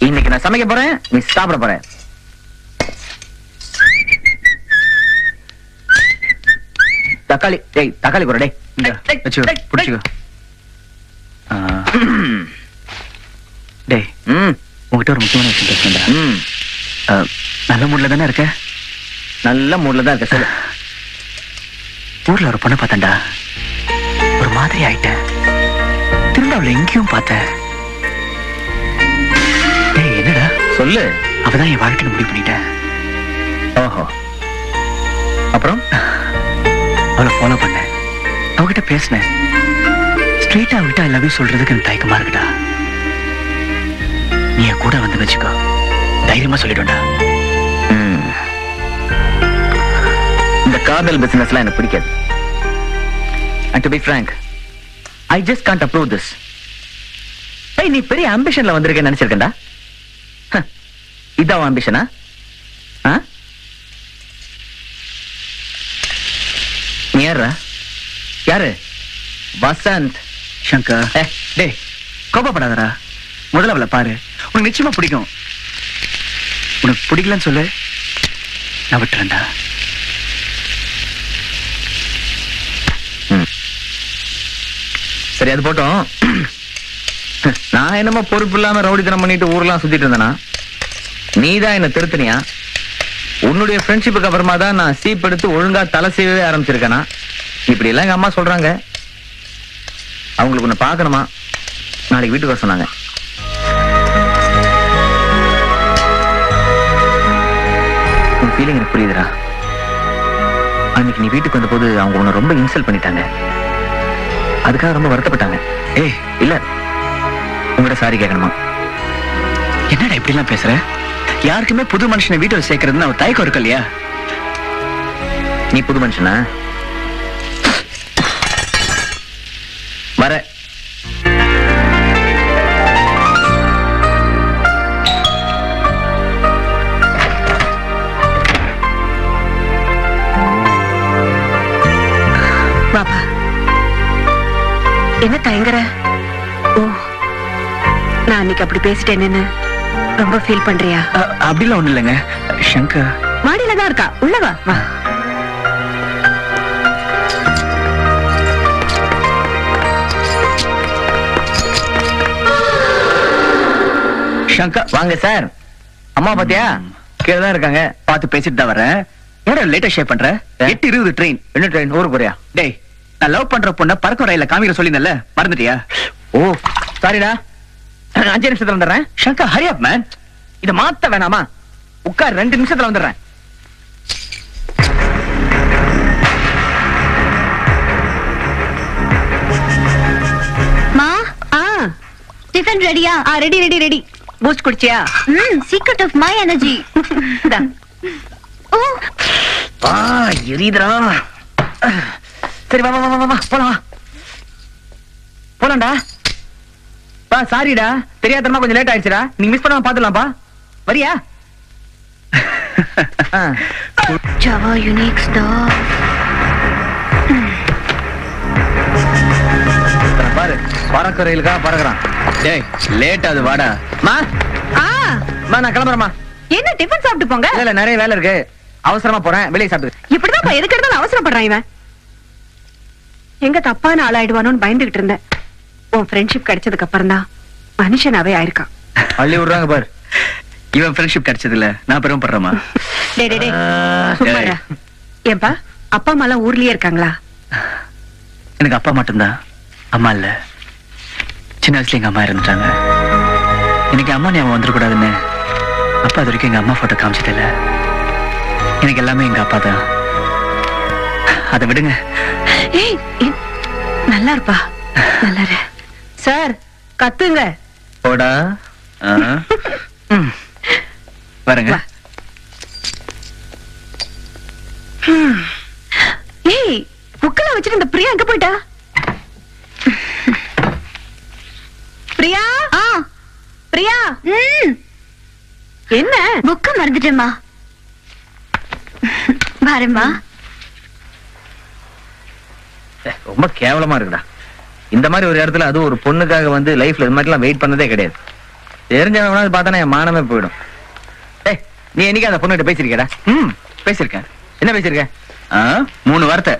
இன்னைக்கு நான் சமைக்க போறேன் நீ சாப்பிட போற. தக்காளி டேய் தக்காளி கூட டேய் வச்சுக்கோ, டேய், புடிச்சுக்கோ. ஆ, டேய் ம். உங்ககிட்ட ஒரு முக்கியமான விஷயம் ம். ஆ, நல்ல மூட்ல தானே இருக்க? நல்ல மூட்ல தான் இருக்க சொல்லு. ஊர்ல ஒரு பொண்ணை பார்த்தேன்டா. ஒரு மாதிரி ஆயிட்டேன். திரும்ப அவளை எங்கேயும் பார்த்தேன். சொல்லு. அவதான் என் வாழ்க்கைன்னு முடிவு பண்ணிட்டேன். ஓஹோ. அப்புறம்? அவளை ஃபாலோ பண்ணேன். அவகிட்ட பேசினேன். ஸ்ட்ரெயிட்டா அவகிட்ட ஐ லவ் யூ சொல்றதுக்கு எனக்கு தயக்கமா இருக்குடா. நீ என் கூட வந்து வச்சுக்கோ. தைரியமா சொல்லிடும்டா. இந்த காதல் பிசினஸ்லாம் எனக்கு பிடிக்காது. And to be frank I just can't approve this நீ பெரிய ஆம்பிஷன்ல வந்திருக்கேன்னு நினைச்சிருக்கேன்டா. இதான் ஆம்பிஷனா நீ யாரா யாரு? வசந்த். சங்கர். ஏ, டேய் கோபப்படாதடா. முதல்ல அவளை பாரு. உனக்கு நிச்சயமா பிடிக்கும். உனக்கு பிடிக்கலன்னு சொல்லு. நான் விட்டுறேன்டா. சரி அது போட்டோம். நான் என்னமோ பொறுப்பு இல்லாம ரவுடித்தனம் பண்ணிட்டு ஊர்லாம் சுத்திட்டு இருந்தேனா? நீ என்ன திருத்தனியா? உன்னுடைய ஃப்ரெண்ட்ஷிப்புக்கு அப்புறமா தான் நான் சீப் எடுத்து ஒழுங்கா தலை செய்யவே ஆரம்பிச்சிருக்கேனா? இப்படி எல்லாம் எங்க அம்மா சொல்றாங்க. அவங்களுக்கு உன்னை பார்க்கணுமா? நாளைக்கு வீட்டுக்கு வர சொன்னாங்க. உன் ஃபீலிங் எனக்கு புரியுதுடா. அன்னைக்கு நீ வீட்டுக்கு வந்தபோது அவங்க உன்னை ரொம்ப இன்சல்ட் பண்ணிட்டாங்க. அதுக்காக ரொம்ப வருத்தப்பட்டாங்க. ஏய் இல்ல. உங்கள்கிட்ட சாரி கேட்கணுமா? என்னடா இப்படிலாம் பேசுற? யாருக்குமே புது மனுஷனை வீட்டில் சேர்க்கறதுன்னு ஒரு தயக்கம் இருக்கு இல்லையா நீ புது மனுஷனா? வர. பாப்பா. என்ன தயங்குற? ஓ நான் அன்னைக்கு அப்படி பேசிட்டேன் என்ன ரொம்ப ஃபீல் பண்றியா? அப்படிலாம் ஒண்ணும் இல்லைங்க. சங்கர். மாடியில தான் இருக்கா? உள்ள வா சங்கர் வாங்க சார். அம்மா பாத்தியா? கீழே தான் இருக்காங்க. பார்த்து பேசிட்டு தான் வரேன் ஏடா லேட்டா ஷேப் பண்ற? எட்டு இருபது ட்ரெயின் என்ன ட்ரெயின் ஊருக்கு போறியா? டேய் நான் லவ் பண்ற பொண்ண பறக்கும் ரயில காமிக்கிற சொல்லியிருந்தேன்ல. மறந்துட்டியா? ஓ சாரிடா அஞ்சு நிமிஷத்துல வந்துடுறேன். சங்கர் ஹரி அப் மேன் இத மாத்த வேணாமா? உட்கார் ரெண்டு நிமிஷத்துல வந்துடுறேன். டிஃபன் ரெடியா ஆ ரெடி ரெடி ரெடி பூஸ்ட் குடிச்சியா? ம் சீக்ரெட் ஆஃப் மை எனர்ஜி. ஓ. ஆ எரியுதுடா. சரி வா வா வா வா, போலாம் போலாம்டா. பா சாரிடா தெரியாதனமா கொஞ்சம் லேட் ஆயிடுச்சுடா. நீ மிஸ் பண்ணாம பாத்துலாம்ப்பா வரியா? யூனிக் ஸ்டார் இத்தனை பாரு பறக்க ரயிலுக்காக பறக்குறான். டேய் லேட் அது வாடா. மா. ஆ. மா நான் கிளம்புறேம்மா. என்ன டிஃபன் சாப்பிட்டு போங்க? இல்ல இல்ல நிறைய வேலை இருக்கு. அவசரமா போறேன் வெளியே சாப்பிட்டு இப்படிதான் எதுக்கு எடுத்தாலும் அவசரப்படுறான் இவன். எங்க தப்பான ஆளாயிடுவானோன்னு பயந்துகிட்டு இருந்தேன். உன் ஃப்ரெண்ட்ஷிப் கிடைச்சதுக்கு அப்புறம் தான் மனுஷனாவே ஆயிருக்கான். அள்ளி விடுறாங்க பாரு. இவன் ஃப்ரெண்ட்ஷிப் கிடைச்சதுல நான் டேய் ஆ, சும்மா டேய். இரு. ஏன்பா அப்பா அம்மா எல்லாம் ஊர்லயே இருக்காங்களா? எனக்கு அப்பா மட்டும்தான். அம்மா இல்ல. சின்ன வயசுல எங்க அம்மா இருந்துட்டாங்க எனக்கு அம்மா ஞாபகம் வந்துடக்கூடாதுன்னு அப்பா அது வரைக்கும் எங்க அம்மா போட்டோ காமிச்சது இல்ல எனக்கு எல்லாமே எங்க அப்பா தான். அதை விடுங்க. நல்லா இருப்பா நல்லா சார் கத்துங்க. போடா. வா. ஏய் புக்கெல்லாம் வச்சுட்டு இந்த பிரியா எங்க போயிட்டா? பிரியா? ஆ. பிரியா? ம். என்ன? புக்க மறந்துட்டேம்மா. வரேம்மா. ரொம்ப கேவலமா இருக்குடா. இந்த மாதிரி ஒரு இடத்துல அது ஒரு பொண்ணுக்காக வந்து லைஃப்ல இது மாதிரிலாம் வெயிட் பண்ணதே கிடையாது. தெரிஞ்சவனா பார்த்தானே என் மானமே போயிடும். ஏய் நீ என்னைக்கு அந்த பொண்ணுகிட்ட பேசிருக்கடா ம் பேசியிருக்கேன். என்ன பேசிருக்க ஆ, மூணு வார்த்தை.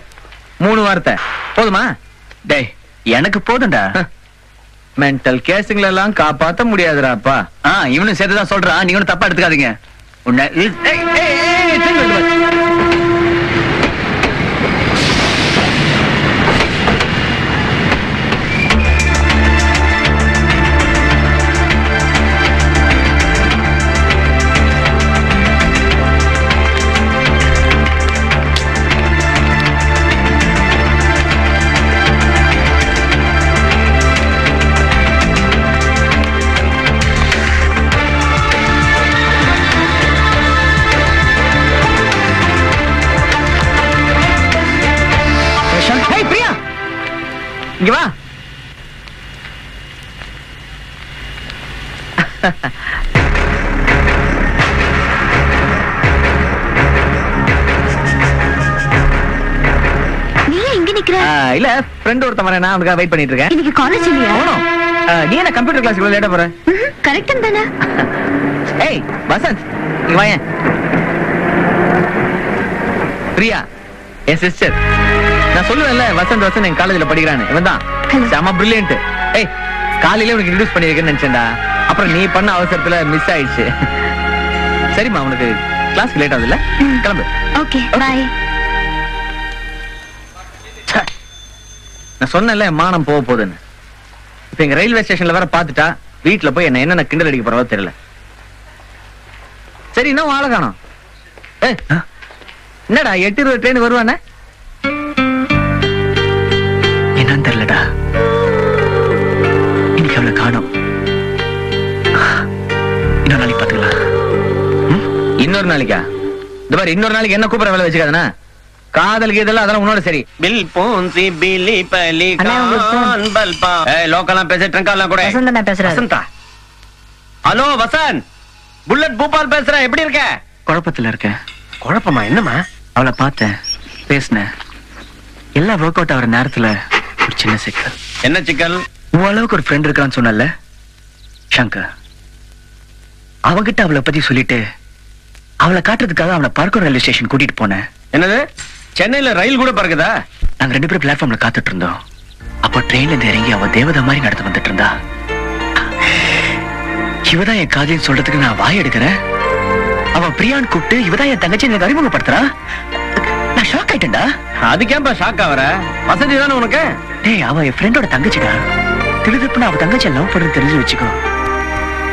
மூணு வார்த்தை. போதுமா? டேய் எனக்கு போதும்டா. மென்டல் கேஸுங்களை எல்லாம் காப்பாத்த முடியாதுடாப்பா. ஆ இவனும் சேர்த்து தான் சொல்றான். நீங்க ஒன்றும் தப்பா எடுத்துக்காதீங்க. உன்னை இல்ல ஃப்ரெண்ட் ஒருத்தன் வரேன் நான் வெயிட் பண்ணிட்டு இருக்கேன் இன்னைக்கு காலேஜ் இல்லையா? நீ என்ன கம்ப்யூட்டர் கிளாஸ்க்கு லேட்டா போற? கரெக்ட் தானே ஏய் வசந்த் இங்க வாயேன். பிரியா என் சிஸ்டர் நான் சொல்லுவேன்ல வசந்த் வசந்த் என் காலேஜ்ல படிக்கிறான்னு. இவன் தான். செம பிரில்லியன்ட் ஏய் காலையில உனக்கு இன்ட்ரூஸ் பண்ணிருக்கேன்னு நினைச்சேன்டா. அப்புறம் நீ பண்ண அவசரத்துல மிஸ் ஆயிடுச்சு. சரிம்மா உனக்கு கிளாஸ்க்கு லேட் ஆகுதுல்ல. கிளம்பு. ஓகே பாய் நான் சொன்னேன்ல மானம் போக போகுதுன்னு. இப்ப எங்க ரயில்வே ஸ்டேஷன்ல வேற பாத்துட்டா வீட்டுல போய் என்ன என்னென்ன கிண்டல் அடிக்க போறவோ தெரியல. சரி இன்னும் ஆளை காணோம்? என்னடா எட்டு இருபது ட்ரெயின் வருவானே? என்னன்னு தெரியலடா. இன்னைக்கு அவளை காணோம். இன்னொரு நாளைக்கு பாத்துக்கலாம் இன்னொரு நாளைக்கா? இந்த மாதிரி இன்னொரு நாளைக்கு என்ன கூப்பிட வேலை வச்சுக்காதனா? காதல் கீதல் அதெல்லாம் உன்னோட சரி. பில் போன்சி பிலி பலி. கான் பல்பா. ஏய் லோக்கல்லாம் பேச ட்ரங்காலாம் கூட. வசந்தண்ணா பேசுறாரு. வசந்தா. ஹலோ வசந்த். புல்லட் பூபால் பேசுறேன் எப்படி இருக்க? குழப்பத்துல இருக்கேன் குழப்பமா என்னமா அவளை பார்த்தேன் பேசினேன். எல்லாம் ஒர்க் அவுட் ஆகிற நேரத்துல ஒரு சின்ன சிக்கல். என்ன சிக்கல்? உன் அளவுக்கு ஒரு ஃப்ரெண்ட் இருக்கான்னு சொன்னல சங்கர். அவகிட்ட அவளை பத்தி சொல்லிட்டு அவளை காட்டுறதுக்காக அவளை பார்க்க ரயில்வே ஸ்டேஷன் கூட்டிட்டு போனேன். என்னது? சென்னையில ரயில் கூட பறக்குதா? நாங்க ரெண்டு பேரும் பிளாட்ஃபார்ம்ல காத்துட்டு இருந்தோம் அப்போ ட்ரெயின்ல இருந்து இறங்கி அவ தேவதை மாதிரி நடந்து வந்துட்டு இருந்தா இவதான் என் காதலின்னு சொல்றதுக்கு நான் வாய் எடுக்கிறேன். அவ பிரியான்னு கூப்பிட்டு இவதான் என் தங்கச்சி எனக்கு அறிமுகப்படுத்துறா? நான் ஷாக் ஆயிட்டேன்டா. அதுக்கேன்பா ஷாக் ஆவற? வசதி தானே உனக்கு? டேய் அவ என் ஃப்ரெண்டோட தங்கச்சிடா. திருதுப்புன்னு அவ தங்கச்சி லவ் பண்றது தெரிஞ்சு வச்சுக்கோ.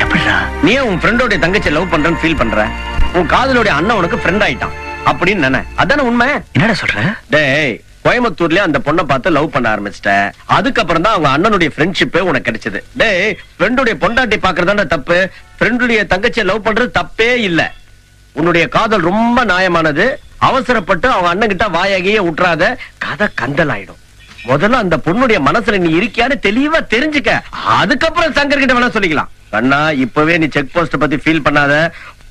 எப்படிடா? நீ உன் ஃப்ரெண்டோட தங்கச்சி லவ் பண்றேன்னு ஃபீல் பண்ற? உன் காதலோட அண்ணன் உனக்கு ஃப்ரெண்ட் ஆயிட்டான். அப்படின்னு நினை. அதானே உண்மை? என்னடா சொல்ற? டேய் கோயம்புத்தூர்லயே அந்த பொண்ணை பார்த்து லவ் பண்ண ஆரம்பிச்சிட்ட. அதுக்கப்புறம் தான் அவங்க அண்ணனுடைய ஃப்ரெண்ட்ஷிப்பே உனக்கு கிடைச்சது. டேய் ஃப்ரெண்டுடைய பொண்டாட்டி பாக்குறதான தப்பு? ஃப்ரெண்டுடைய தங்கச்சியை லவ் பண்றது தப்பே இல்ல. உன்னுடைய காதல் ரொம்ப நியாயமானது. அவசரப்பட்டு அவங்க அண்ணன் கிட்ட வாயாகியே விட்டுறாத கதை கந்தல் ஆயிடும் முதல்ல அந்த பொண்ணுடைய மனசுல நீ இருக்கியான்னு தெளிவா தெரிஞ்சுக்க. அதுக்கப்புறம் சங்கர் கிட்ட வேணா சொல்லிக்கலாம். கண்ணா இப்பவே நீ செக் போஸ்ட் பத்தி ஃபீல் பண்ணாத.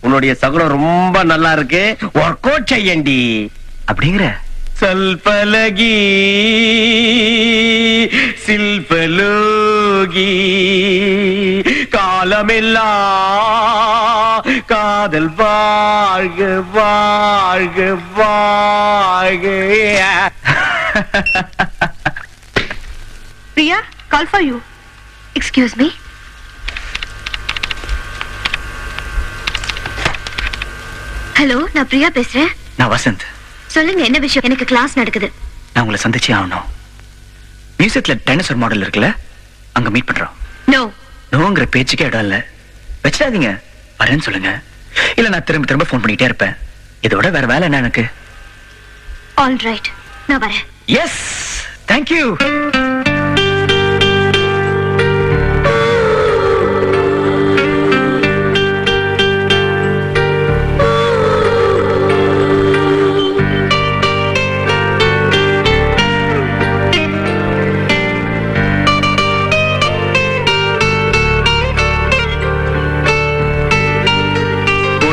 உன்னுடைய சகுனம் ரொம்ப நல்லா இருக்கு. ஒர்க் அவுட் செய்யண்டி. அப்படிங்கிற. சல்பலகி சில்பலோகி. காலமெல்லா காதல் வாழ்க வாழ்க வாழ்க. Priya call for you excuse me hello நான் பிரியா பேசுறேன். நான் வசந்த். சொல்லுங்க என்ன விஷயம்? எனக்கு கிளாஸ் நடக்குது. நான் உங்களை சந்திச்சே ஆகணும். மியூசியத்துல டைனோசர் மாடல் இருக்குல்ல அங்க மீட் பண்றோம். நோ நோங்கிற பேச்சுக்கே இடம் இல்ல. வச்சிடாதீங்க. வரேன்னு சொல்லுங்க. இல்ல நான் திரும்ப திரும்ப ஃபோன் பண்ணிட்டே இருப்பேன். இதோட வேற வேலை என்ன எனக்கு? ஆல் ரைட் நான் வரேன். எஸ் தேங்க்யூ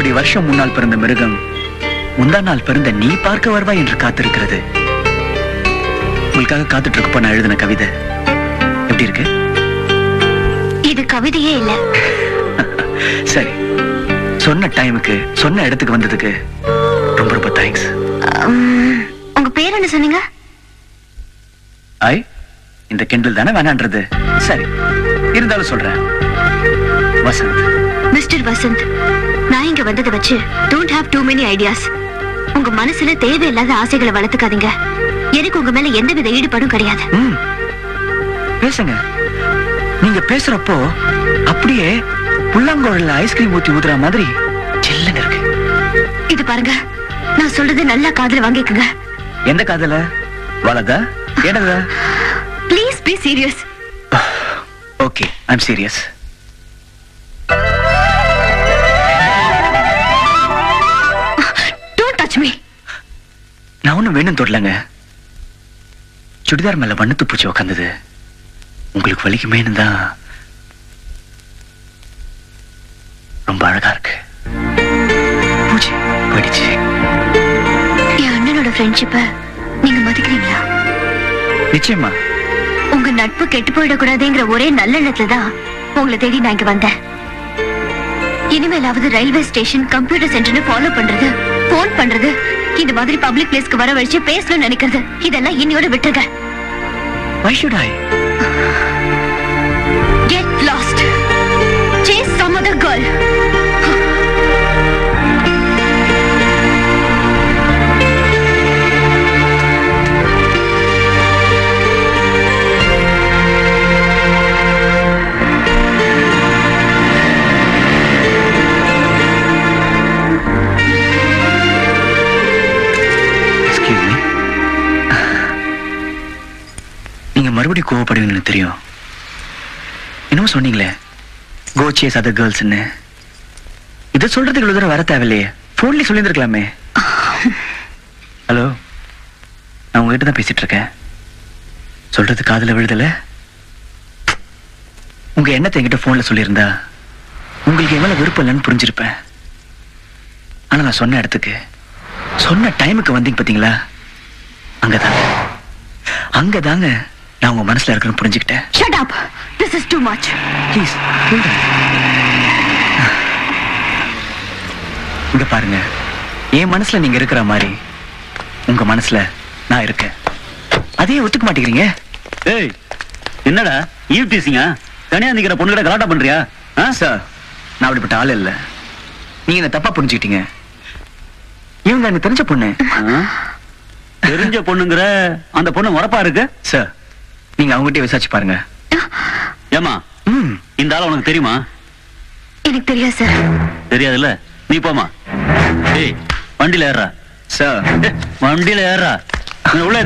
கோடி வருஷம் முன்னால் பிறந்த மிருகம் முந்தா நாள் பிறந்த நீ பார்க்க வருவாய் என்று காத்திருக்கிறது. உங்களுக்காக காத்துட்டு இருக்கப்ப நான் எழுதின கவிதை எப்படி இருக்கு? இது கவிதையே இல்ல. சரி சொன்ன டைமுக்கு சொன்ன இடத்துக்கு வந்ததுக்கு ரொம்ப ரொம்ப தேங்க்ஸ் உங்க பேர் என்ன சொன்னீங்க? ஐ இந்த கிண்டல் தானே வேணான்றது. சரி இருந்தாலும் சொல்றேன். வசந்த். மிஸ்டர் வசந்த். இங்க வந்ததை வச்சு don't have too many ideas உங்க மனசுல தேவையில்லாத ஆசைகளை வளர்த்துக்காதீங்க. எனக்கு உங்க மேல எந்தவித ஈடுபாடும் கிடையாது. பேசுங்க. நீங்க பேசுறப்போ அப்படியே புல்லாங்கோழல ஐஸ்கிரீம் ஊத்தி ஊத்துற மாதிரி சில்லுன்னு இருக்கு. இது பாருங்க. நான் சொல்றது நல்லா காதுல வாங்கிக்கோங்க. எந்த காதல? வலதா? இடதா? Please be serious okay I'm serious நான் ஒண்ணும் வேணும் தொடலங்க. சுடிதார் மேல வண்ணத்து பூச்சி உக்காந்தது. உங்களுக்கு வலிக்குமேனு தான் ரொம்ப அழகா இருக்கு. பூச்சி போயிடுச்சு. என் அண்ணனோட ஃப்ரெண்ட்ஷிப்ப நீங்க மதிக்கிறீங்களா? நிச்சயமா. உங்க நட்பு கெட்டு போயிடக்கூடாதுங்கிற ஒரே நல்லெண்ணத்துல தான் உங்களை தேடி நான் இங்க வந்தேன். இனிமேலாவது ரயில்வே ஸ்டேஷன் கம்ப்யூட்டர் சென்டர்னு ஃபாலோ பண்றது போன் பண்றது இந்த மாதிரி பப்ளிக் பிளேஸ்க்கு வர வழிச்சு பேசணும்னு நினைக்கிறது இதெல்லாம் இன்னையோட விட்டுருங்க Why should I? எப்படி கோவப்படுவீங்கன்னு தெரியும்? என்னமோ சொன்னீங்களே கோச்சியஸ் அதர் கேர்ள்ஸ்னு இதை சொல்றதுக்கு இவ்வளவு தூரம் வர தேவையில்லையே. போன்லயே சொல்லியிருந்திருக்கலாமே. ஹலோ நான் உங்ககிட்ட தான் பேசிட்டு இருக்கேன். சொல்றது காதுல விழுதல? உங்க எண்ணத்தை என்கிட்ட போன்ல சொல்லியிருந்தா உங்களுக்கு எவ்வளவு விருப்பம் இல்லைன்னு புரிஞ்சிருப்பேன். ஆனா நான் சொன்ன இடத்துக்கு சொன்ன டைமுக்கு வந்தீங்க பாத்தீங்களா? அங்கதாங்க. அங்கதாங்க. நான் உங்க மனசுல இருக்கிறேன்னு புரிஞ்சுக்கிட்டேன். Shut up this is too much please இங்க பாருங்க. என் மனசுல நீங்க இருக்கிற மாதிரி உங்க மனசுல நான் இருக்கேன். அதையே ஒத்துக்க மாட்டேங்கிறீங்க? ஏய் என்னடா? ஈவ் டீசிங்கா? தனியா நிக்கிற பொண்ணுகிட்ட கலாட்டா பண்றியா? ஆ? சார் நான் அப்படிப்பட்ட ஆள் இல்ல. நீங்க என்ன தப்பா புரிஞ்சுக்கிட்டீங்க? இவங்க எனக்கு தெரிஞ்ச பொண்ணு? தெரிஞ்ச பொண்ணுங்கிற அந்த பொண்ணு முறப்பா இருக்கு? சார் நீங்க அவங்ககிட்ட விசாரிச்சு பாருங்க. ஏமா இந்த ஆள உனக்கு தெரியுமா? எனக்கு தெரியாது சார். தெரியாதுல்ல? நீ போமா ஏய் வண்டியில ஏறா சார் வண்டியில ஏறா நீ உள்ள.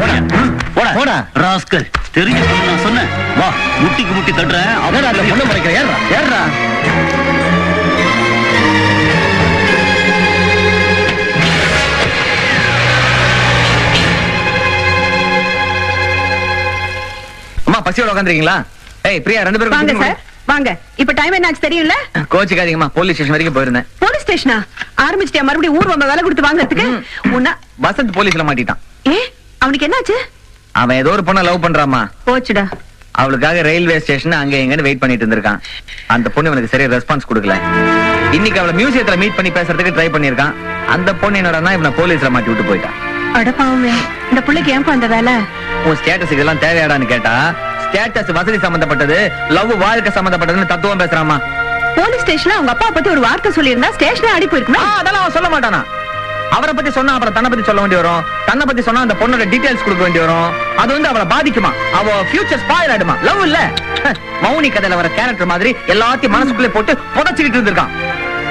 போடா. போடா. ராஸ்கல் தெரிஞ்ச பொண்ணு நான் சொன்னேன். வா முட்டிக்கு முட்டி தட்டுறேன். மறைக்கிற? ஏறா ஏறா அம்மா பசியோட உட்காந்துருக்கீங்களா ஏய் பிரியா ரெண்டு பேரும் வாங்க சார். வாங்க. இப்ப டைம் என்னாச்சு தெரியும்ல? கோச்சுக்காதீங்கம்மா போலீஸ் ஸ்டேஷன் வரைக்கும் போயிருந்தேன். போலீஸ் ஸ்டேஷனா ஆரம்பிச்சிட்டியா? மறுபடியும் ஊர் வம்ப வேலை கொடுத்து வாங்குறதுக்கு. உன்ன வசந்த் போலீஸ்ல மாட்டிட்டான். ஏ? அவனுக்கு என்னாச்சு? அவன் ஏதோ ஒரு பொண்ணை லவ் பண்றாமா போச்சுடா. அவளுக்காக ரயில்வே ஸ்டேஷன் அங்க எங்கன்னு வெயிட் பண்ணிட்டு இருந்திருக்கான். அந்த பொண்ணு இவனுக்கு சரியா ரெஸ்பான்ஸ் கொடுக்கல. இன்னைக்கு அவளை மியூசியத்துல மீட் பண்ணி பேசுறதுக்கு ட்ரை பண்ணிருக்கான் அந்த பொண்ணு என்னடா இவனை போலீஸ்ல மாட்டி விட்டு போயிட்டான். அடப்பாவுமே இந்த பிள்ளைக்கு ஏன்பா அந்த வேலை? உன் ஸ்டேட்டஸ் இதெல்லாம் தேவையாடான்னு கேட்டா ஸ்டேட்டஸ் வசதி சம்பந்தப்பட்டது லவ் வாழ்க்கை சம்பந்தப்பட்டதுன்னு தத்துவம் பேசுறாமா போலீஸ் ஸ்டேஷன்ல அவங்க அப்பா பத்தி ஒரு வார்த்தை சொல்லியிருந்தா ஸ்டேஷனே ஆடி போயிருக்குமே. ஆ, அதெல்லாம் அவன் சொல்ல மாட்டானா. அவரை பத்தி சொன்னா அப்புறம் தன்னை பத்தி சொல்ல வேண்டி வரும். தன்னை பத்தி சொன்னா அந்த பொண்ணோட டீடைல்ஸ் கொடுக்க வேண்டி வரும். அது வந்து அவளை பாதிக்குமா? அவ ஃபியூச்சர் ஸ்பாயில் ஆயிடுமா? லவ் இல்ல. மௌனி கதையில வர கேரக்டர் மாதிரி எல்லாத்தையும் மனசுக்குள்ளே போட்டு புதைச்சுக்கிட்டு இருந்திருக்கான்.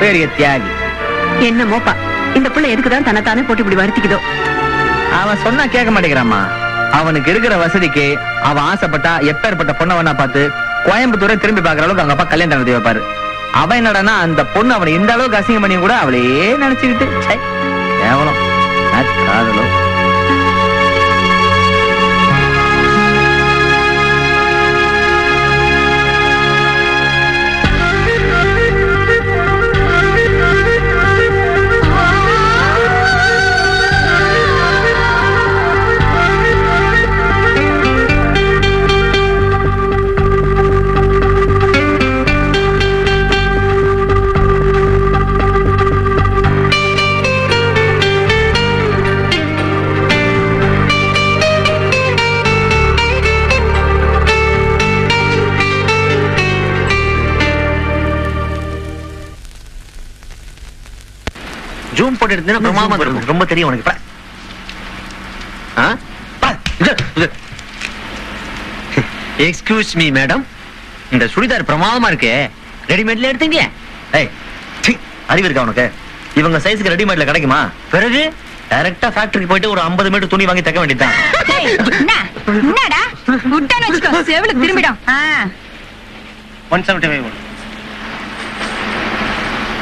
பெரிய தியாகி. என்னமோப்பா இந்த பிள்ளை எதுக்குதான் தன்னைத்தானே போட்டு இப்படி வருத்திக்குதோ? அவன் சொன்னா கேட்க மாட்டேங்கிறாமா அவனுக்கு இருக்கிற வசதிக்கு அவன் ஆசைப்பட்டா எப்பேற்பட்ட பொண்ணை வேணா பார்த்து கோயம்புத்தூரை திரும்பி பாக்குற அளவுக்கு அவங்க அப்பா கல்யாணம் நடத்தி வைப்பாரு. அவன் என்னடனா அந்த பொண்ணு அவனை இந்த அளவுக்கு அசிங்கம் பண்ணி கூட அவளையே நினைச்சுக்கிட்டு கேவலம். காதலும் ஜூம் போட்டு எடுத்தீங்கன்னா பிரமாதமா இருக்கும் ரொம்ப தெரியும் உனக்கு. எக்ஸ்கியூஸ் மீ மேடம் இந்த சுடிதார் பிரமாதமா இருக்கு. ரெடிமேட்ல எடுத்தீங்க? ஏய் அறிவு இருக்கா உனக்கு? இவங்க சைஸ்க்கு ரெடிமேட்ல கிடைக்குமா? பிறகு டைரக்டா ஃபேக்டரிக்கு போயிட்டு ஒரு 50 மீட்டர் துணி வாங்கி தைக்க வேண்டியதுதான். என்னடா? முட்டான வச்சுக்கோ. செவலுக்கு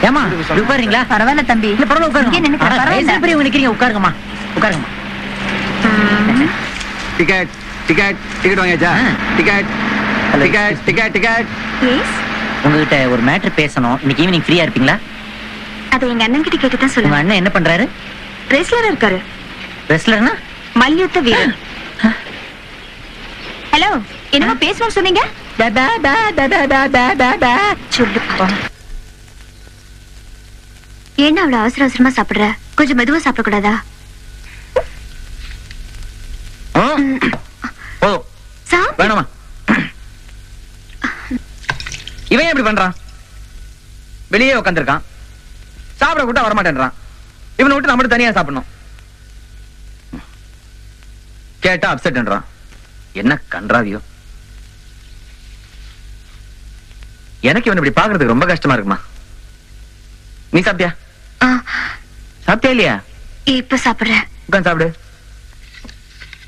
ஏமா உட்காருங்களா பரவாயில்ல தம்பி. இல்ல பரவாயில்ல உட்காருங்க. பெரியவங்க நிக்கிறீங்க உட்காருங்கம்மா. உட்காருங்கம்மா. டிக்கெட் டிக்கெட் டிக்கெட் வாங்கியாச்சா. டிக்கெட். டிக்கெட் டிக்கெட் டிக்கெட் உங்ககிட்ட ஒரு மேட்டர் பேசணும். இன்னைக்கு ஈவினிங் ஃப்ரீயா இருப்பீங்களா? அதை எங்க அண்ணன் கிட்ட கேட்டு தான் உங்க சொல்லுங்க அண்ணன் என்ன பண்றாரு? ரெஸ்லர் இருக்காரு. ரெஸ்லர்னா மல்யுத்த வீரர். ஹலோ என்னமோ பேசணும்னு சொன்னீங்க? சொல்லு ஏன்னா அவ்வளவு அவசர அவசரமா சாப்பிடுற? கொஞ்சம் மெதுவா சாப்பிடக்கூடாதா? சாப் வேணாமா. இவன் ஏன் இப்படி பண்றான் வெளியே உட்காந்துருக்கான் சாப்பிட கூட்டா வரமாட்டேன்றான். இவனை விட்டு நம்ம தனியா சாப்பிடணும். கேட்டா அப்செட்ன்றான் என்ன கன்றாவியோ. எனக்கு இவன் இப்படி பாக்குறதுக்கு ரொம்ப கஷ்டமா இருக்குமா? நீ சாப்பிட்டியா? ஆ, சாப்பிட்டியா இல்லையா? இப்ப சாப்பிடுறேன். உட்காந்து சாப்பிடு.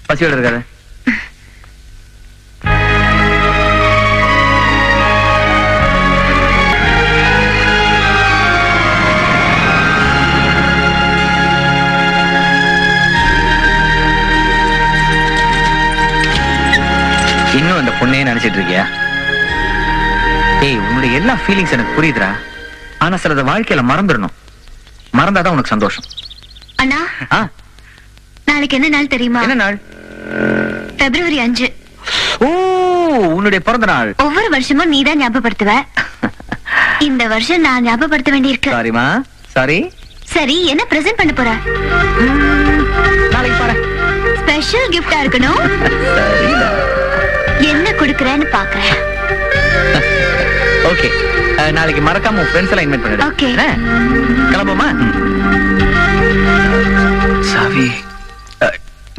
பசியோட இருக்காது. இன்னும் அந்த பொண்ணையே நினைச்சிட்டு இருக்கியா? ஏய் உன்னுடைய எல்லா ஃபீலிங்ஸ் எனக்கு புரியுதுடா. ஆனா சிலத வாழ்க்கையில மறந்துடணும். மறந்தாதான் உனக்கு சந்தோஷம். அண்ணா? ஆ? நாளைக்கு என்ன நாள் தெரியுமா? என்ன நாள்? பிப்ரவரி அஞ்சு. ஓ உன்னுடைய பிறந்த நாள். ஒவ்வொரு வருஷமும் நீதான் ஞாபகப்படுத்துவ. இந்த வருஷம் நான் ஞாபகப்படுத்த வேண்டியிருக்கு. சாரிமா சாரி? சரி என்ன பிரசன்ட் பண்ண போற? நாளைக்கு பாரு. ஸ்பெஷல் கிஃப்டா இருக்கணும். என்ன கொடுக்கறேன்னு பாக்குறேன். ஓகே. நாளைக்கு மறக்காம உன் ஃப்ரெண்ட்ஸ் எல்லாம் இன்வைட் பண்ணிடு? கிளம்புமா சாவி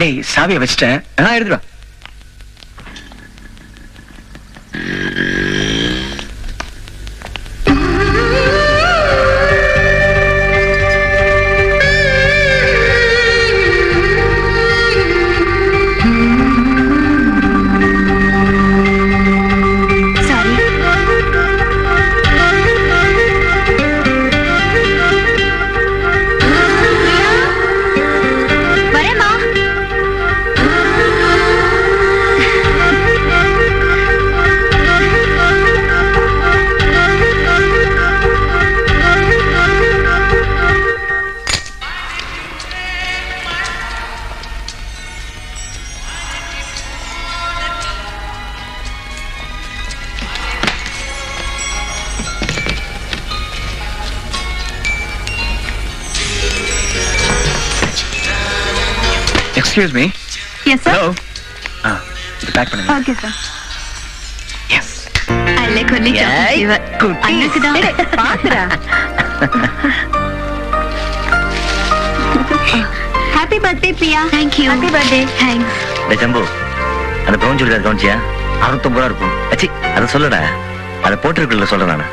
டேய் சாவியை வச்சிட்டேன். நான் எடுத்துட்டு excuse me yes sir hello ஆ இது பேக் பண்ணுங்க ஓகே சார் எஸ் அல்ல கொல்லி குட்டி. அண்ணனுக்கு தான் பாத்துடா happy birthday Priya thank you happy birthday thanks டேய் ஜம்பு அந்த ப்ரௌன் சுடிதார் கவனிச்சியா? அறுபத்தொன்பது ரூபா இருக்கும். அச்சி அதை சொல்லடா. அதை போட்டிருக்கல சொல்றேன் நானு.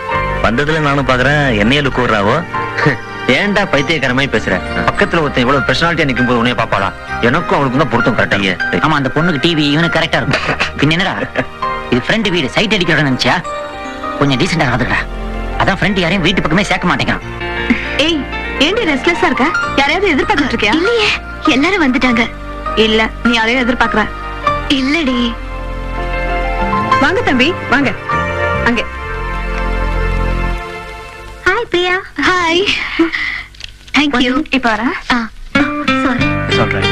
வந்ததுல நானும் பாக்குறேன். என்னைய லுக்கு விடுறாவோ ஏன்டா பைத்தியக்காரமே பேசுற? பக்கத்துல ஒருத்தன் இவ்வளவு பெர்சனாலிட்டியா நிக்கும் போது உன்னைய பாப்பாளா? எனக்கும் அவளுக்கும் தான் பொருத்தம் கரெக்டாங்க ஆமா அந்த பொண்ணுக்கு டிவி இவனுக்கு கரெக்டா இருக்கும். பின்ன என்னடா? இது ஃப்ரெண்ட் வீடு சைட் அடிக்கிறோம் நினைச்சா கொஞ்சம் டீசெண்டா நடந்துக்கடா. அதான் ஃப்ரெண்ட் யாரையும் வீட்டு பக்கமே சேர்க்க மாட்டேங்கிறான். ஏய் ஏண்டி ரெஸ்ட்லெஸ்ஸா இருக்க? யாரையாவது எதிர்பார்த்துட்டு இருக்கியா? இல்லையே எல்லாரும் வந்துட்டாங்க. இல்ல நீ யாரையும் எதிர்பார்க்கற இல்லடி. வாங்க தம்பி வாங்க. அங்க. Hi Priya. Hi thank you இப்ப வரேன். ஆ. சாரி சொல்றேன்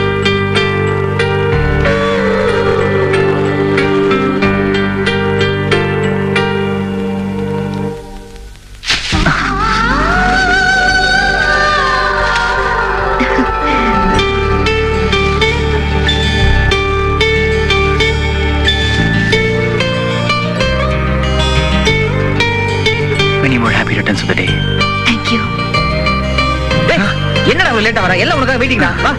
லேட்டா வரா எல்லாம் உனக்காக வெயிட்டிங்டா வா.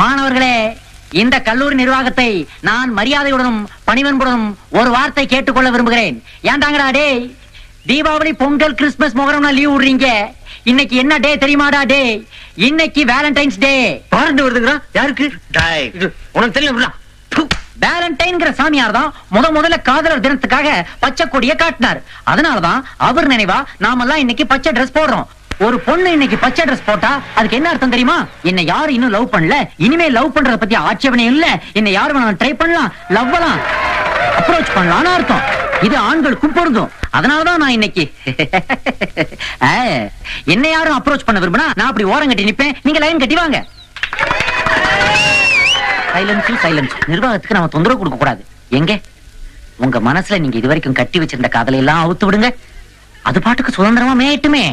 மாணவர்களே இந்த கல்லூரி நிர்வாகத்தை நான் மரியாதையுடனும் பணிவன்புடனும் ஒரு வார்த்தை கேட்டுக்கொள்ள விரும்புகிறேன். ஏன்டாங்கடா டேய்? தீபாவளி பொங்கல் கிறிஸ்துமஸ் முகரம்னா லீவ் விடுறீங்க. இன்னைக்கு என்ன டே தெரியுமாடா டே இன்னைக்கு வேலண்டைன்ஸ் டே. பாரண்டு வருதுங்கிறா யாருக்கு? உனக்கு தெரியும் வேலண்டைன்ங்கிற சாமியார் தான் முத முதல்ல காதலர் தினத்துக்காக பச்சை கொடிய காட்டினார். அதனாலதான் அவர் நினைவா நாமெல்லாம் இன்னைக்கு பச்சை ட்ரெஸ் போடுறோம். ஒரு பொண்ணு இன்னைக்கு பச்சை ட்ரெஸ் போட்டா அதுக்கு என்ன அர்த்தம் தெரியுமா? என்ன யாரும் இன்னும் லவ் பண்ணல. இனிமே லவ் பண்றத பத்தி ஆட்சேபனை இல்ல. என்ன யாரு வேணாலும் ட்ரை பண்ணலாம். லவ்வலாம் அப்ரோச் பண்ணலாம்னு அர்த்தம். இது ஆண்களுக்கும் பொருந்தும். அதனாலதான் நான் இன்னைக்கு என்ன யாரும் அப்ரோச் பண்ண விரும்பினா நான் அப்படி ஓரம் கட்டி நிப்பேன். நீங்க லைன் கட்டி வாங்க. சைலன்ஸ் சைலன்ஸ் நிர்வாகத்துக்கு நம்ம தொந்தரவு கொடுக்க கூடாது. எங்க? உங்க மனசுல நீங்க இது வரைக்கும் கட்டி வச்சிருந்த காதலை எல்லாம் அவுத்து விடுங்க. அது பாட்டுக்கு சுதந்திரமா மேயட்டுமே.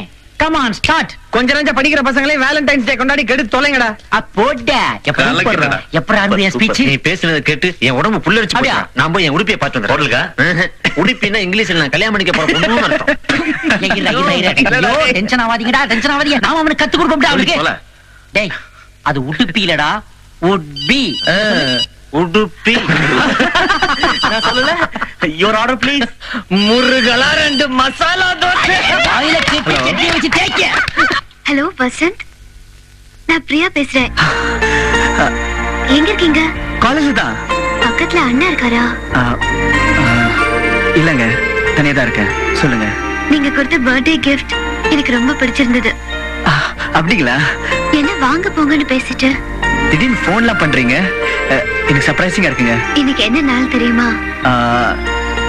மேட்டுமே கமான் ஸ்டார்ட் கொஞ்ச நஞ்ச படிக்கிற பசங்களே வேலண்டைன்ஸ் டே கொண்டாடி கெடுத்து தொலைங்கடா. அப்போட கலக்கிறடா. எப்ப ஆடுது என் ஸ்பீச் நீ பேசுனதை கேட்டு என் உடம்பு புல்லரிச்சு? போச்சா. நான் போய் என் உடுப்பியை பார்த்து வந்துடுறேன். போடலுக்கா? உடுப்பின்னா இங்கிலீஷ்ல நான் கல்யாணம் பண்ணிக்க போற பொண்ணுன்னு அர்த்தம். டென்ஷன் ஆவாதீங்கடா டென்ஷன் ஆவாதீங்க. நாம அவனுக்கு கத்து கொடுப்போம்டா அவனுக்கு. டேய் அது உடுப்பிலடா உட்பி உடுப்பி. நான் சொல்லல. யோர் ஆர்டர் ப்ளீஸ் முருகலா ரெண்டு மசாலா தோசை. வாயில கெட்டி கெட்டி வச்சு தேய்க்க. ஹலோ வசந்த் நான் பிரியா பேசுறேன். எங்க இருக்கீங்க? காலேஜ் தான். பக்கத்துல அண்ணா இருக்காரா? இல்லங்க. தனியா தான் இருக்கேன். சொல்லுங்க. நீங்க கொடுத்த பர்த்டே கிஃப்ட் எனக்கு ரொம்ப பிடிச்சிருந்தது. அப்படிங்களா? என்ன வாங்க போங்கன்னு பேசிட்டு? திடீர்னு போன்லாம் பண்றீங்க? எனக்கு சர்ப்ரைசிங்கா இருக்குங்க. இன்னைக்கு என்ன நாள் தெரியுமா?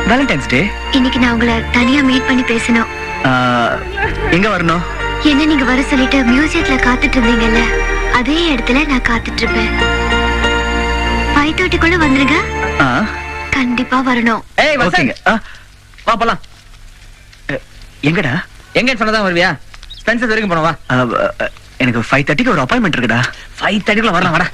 வேலண்டைன்ஸ் டே இன்னைக்கு நான் உங்களை தனியா மீட் பண்ணி பேசணும். எங்க வரணும்? என்ன நீங்க வர சொல்லிட்டு மியூசியத்துல காத்துட்டு இருந்தீங்கல்ல அதே இடத்துல நான் காத்துட்டு இருப்பேன். ஃபைவ் தேர்ட்டிக்குள்ள வந்துருங்க. ஆ, கண்டிப்பா வரணும். ஏய் ஓகேங்க. வா போலாம். எங்கடா? எங்கன்னு சொன்னதான் வருவியா? ஸ்பென்சர் வரைக்கும் போனோம் வா. ஆ, அ, எனக்கு ஃபைவ் தேர்ட்டிக்கு ஒரு அப்பாயின்மெண்ட் இருக்குடா. ஃபைவ் தேர்ட்டிக்குள்ள வரலாம் வாடா.